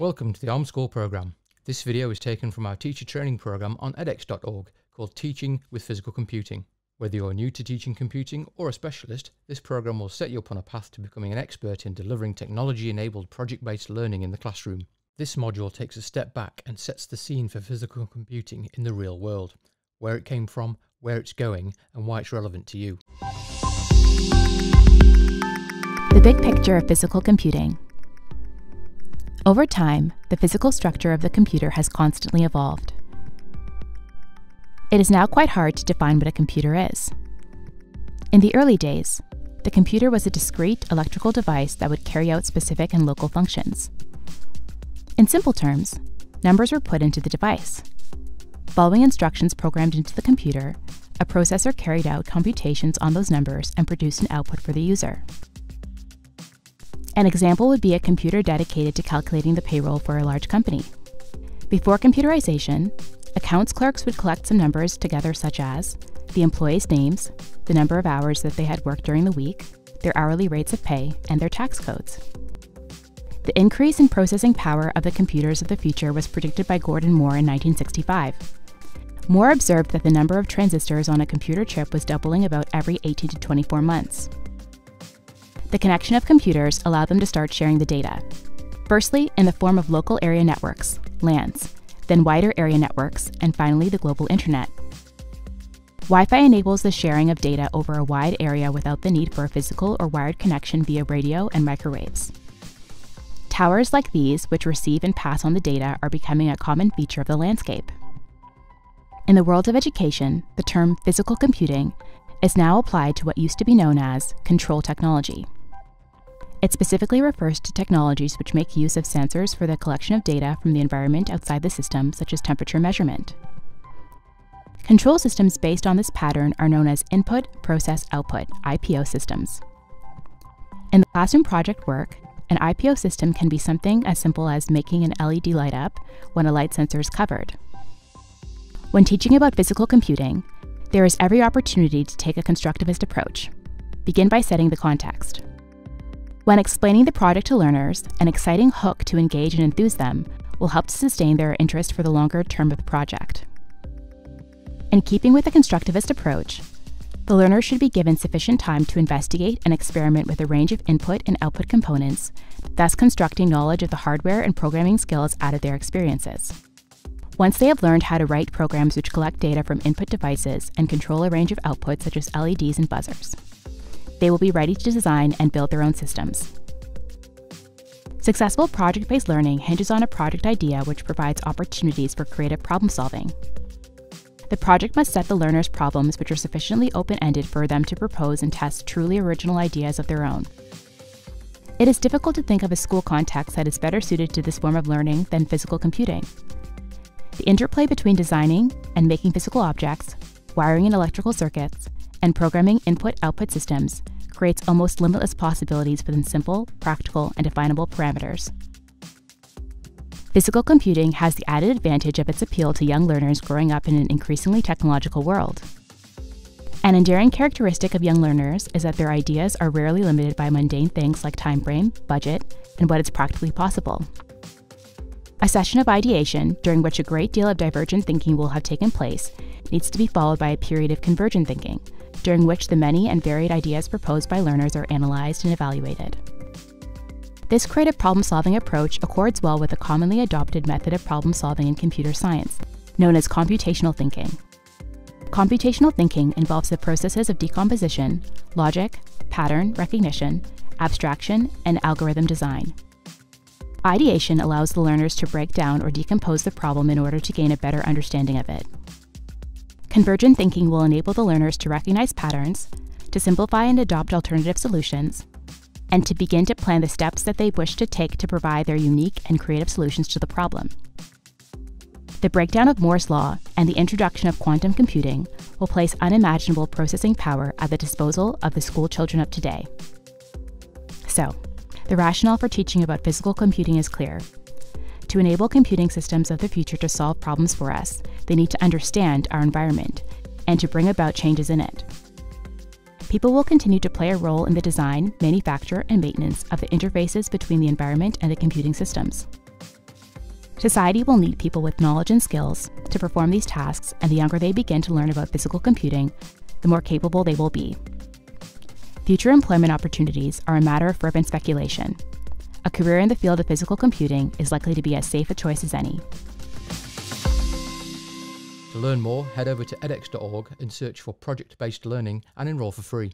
Welcome to the ARM School program. This video is taken from our teacher training program on edX.org called Teaching with Physical Computing. Whether you're new to teaching computing or a specialist, this program will set you up on a path to becoming an expert in delivering technology-enabled project-based learning in the classroom. This module takes a step back and sets the scene for physical computing in the real world, where it came from, where it's going, and why it's relevant to you. The big picture of physical computing. Over time, the physical structure of the computer has constantly evolved. It is now quite hard to define what a computer is. In the early days, the computer was a discrete electrical device that would carry out specific and local functions. In simple terms, numbers were put into the device. Following instructions programmed into the computer, a processor carried out computations on those numbers and produced an output for the user. An example would be a computer dedicated to calculating the payroll for a large company. Before computerization, accounts clerks would collect some numbers together such as the employees' names, the number of hours that they had worked during the week, their hourly rates of pay, and their tax codes. The increase in processing power of the computers of the future was predicted by Gordon Moore in 1965. Moore observed that the number of transistors on a computer chip was doubling about every 18 to 24 months. The connection of computers allowed them to start sharing the data. Firstly, in the form of local area networks, LANs, then wider area networks, and finally the global internet. Wi Fi enables the sharing of data over a wide area without the need for a physical or wired connection via radio and microwaves. Towers like these, which receive and pass on the data, are becoming a common feature of the landscape. In the world of education, the term physical computing is now applied to what used to be known as control technology. It specifically refers to technologies which make use of sensors for the collection of data from the environment outside the system, such as temperature measurement. Control systems based on this pattern are known as Input Process Output IPO systems. In the classroom project work, an IPO system can be something as simple as making an LED light up when a light sensor is covered. When teaching about physical computing, there is every opportunity to take a constructivist approach. Begin by setting the context. When explaining the project to learners, an exciting hook to engage and enthuse them will help to sustain their interest for the longer term of the project. In keeping with the constructivist approach, the learner should be given sufficient time to investigate and experiment with a range of input and output components, thus constructing knowledge of the hardware and programming skills out of their experiences. Once they have learned how to write programs which collect data from input devices and control a range of outputs such as LEDs and buzzers they will be ready to design and build their own systems. Successful project based learning hinges on a project idea which provides opportunities for creative problem solving. The project must set the learners problems which are sufficiently open ended for them to propose and test truly original ideas of their own. It is difficult to think of a school context that is better suited to this form of learning than physical computing. The interplay between designing and making physical objects, wiring and electrical circuits, and programming input output systems creates almost limitless possibilities within simple, practical, and definable parameters. Physical computing has the added advantage of its appeal to young learners growing up in an increasingly technological world. An enduring characteristic of young learners is that their ideas are rarely limited by mundane things like time frame, budget, and what is practically possible. A session of ideation, during which a great deal of divergent thinking will have taken place, needs to be followed by a period of convergent thinking, during which the many and varied ideas proposed by learners are analyzed and evaluated. This creative problem solving approach accords well with a commonly adopted method of problem solving in computer science, known as computational thinking. Computational thinking involves the processes of decomposition, logic, pattern recognition, abstraction, and algorithm design. Ideation allows the learners to break down or decompose the problem in order to gain a better understanding of it. Convergent thinking will enable the learners to recognize patterns, to simplify and adopt alternative solutions, and to begin to plan the steps that they wish to take to provide their unique and creative solutions to the problem. The breakdown of Moore's Law and the introduction of quantum computing will place unimaginable processing power at the disposal of the school children of today. So, the rationale for teaching about physical computing is clear to enable computing systems of the future to solve problems for us, they need to understand our environment and to bring about changes in it. People will continue to play a role in the design, manufacture, and maintenance of the interfaces between the environment and the computing systems. Society will need people with knowledge and skills to perform these tasks, and the younger they begin to learn about physical computing, the more capable they will be. Future employment opportunities are a matter of fervent speculation. A career in the field of physical computing is likely to be as safe a choice as any. To learn more, head over to edX.org and search for project based learning and enrol for free.